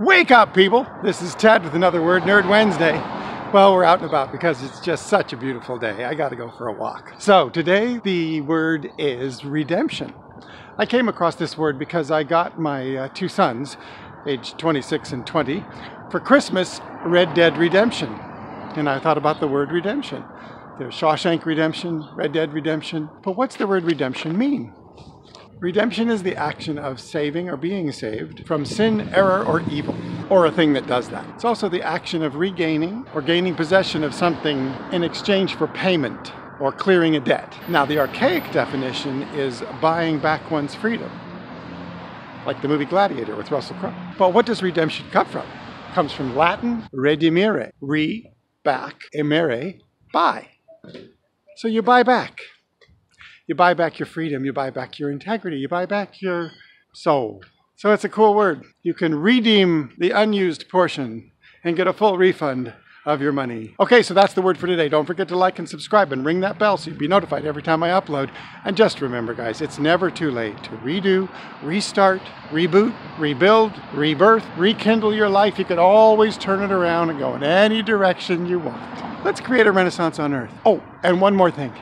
Wake up, people! This is Ted with another Word Nerd Wednesday. Well, we're out and about because it's just such a beautiful day. I gotta go for a walk. So, today the word is redemption. I came across this word because I got my uh, two sons, aged 26 and 20, for Christmas Red Dead Redemption. And I thought about the word redemption. There's Shawshank Redemption, Red Dead Redemption. But what's the word redemption mean? Redemption is the action of saving or being saved from sin, error, or evil, or a thing that does that. It's also the action of regaining or gaining possession of something in exchange for payment or clearing a debt. Now, the archaic definition is buying back one's freedom, like the movie Gladiator with Russell Crowe. But what does redemption come from? It comes from Latin redimere, re, back, emere, buy. So you buy back. You buy back your freedom, you buy back your integrity, you buy back your soul. So it's a cool word. You can redeem the unused portion and get a full refund of your money. Okay, so that's the word for today. Don't forget to like and subscribe and ring that bell so you'll be notified every time I upload. And just remember, guys, it's never too late to redo, restart, reboot, rebuild, rebirth, rekindle your life. You can always turn it around and go in any direction you want. Let's create a renaissance on Earth. Oh, and one more thing.